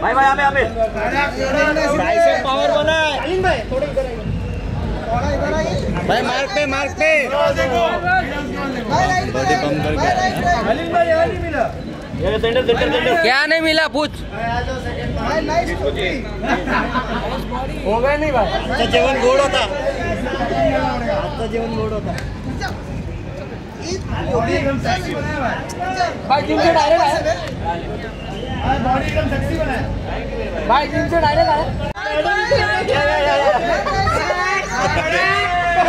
भाई भाई यहाँ पे यहाँ पे पावर बना है भाई मार्क पे मार्क पे बॉडी पंप करके ये सेंटर सेंटर सेंटर क्या नहीं मिला? पूछ। हो गए नहीं भाई। आजचं जेवण गोड होता। आजचं जेवण गोड होता। भाई भाई जिम से डायरेक्ट आया। भाई बॉडी एकदम सेक्सी बनाया भाई जिम से डायरेक्ट आया।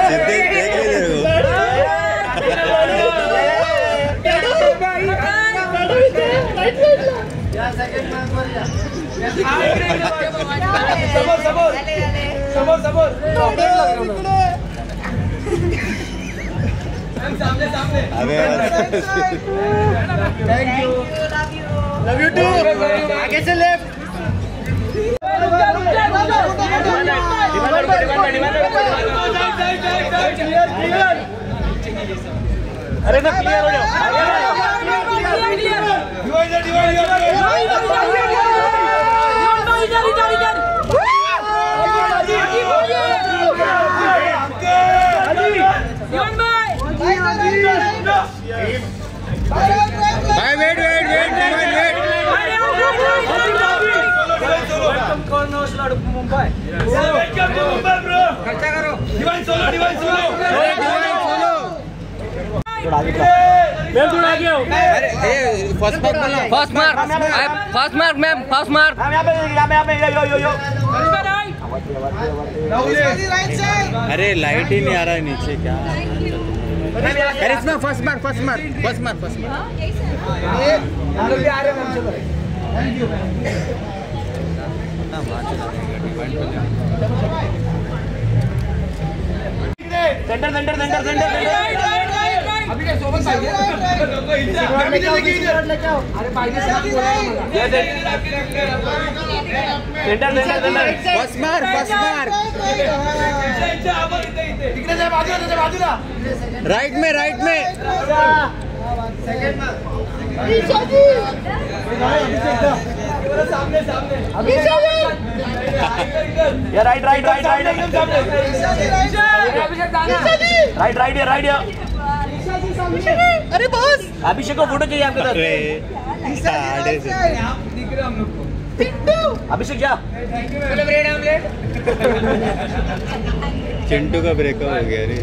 सिद्दीक देख लीजिए तेरे को अबे लव यू टू आगे से लेफ़्ट अरे ना क्लियर हो जाओ मैं थोड़ा आगे अरे फ़र्स्ट मार्क बोला first mark first mark ma'am first mark यहाँ पे यहाँ पे यहाँ पे यो यो यो अरे लाइट ही नहीं आ रहा है नीचे क्या? Karishma first mark first mark first mark first mark centre centre centre centre centre centre centre first mark first mark right में राइट में ये राइट राइट राइट राइट एकदम सामने राइट राइट राइट अरे बॉस। अभिषेक को फ़ोटो चाहिए आपके साथ अरे अभिषेक जा। चिंटू का ब्रेकअप हो गया रे।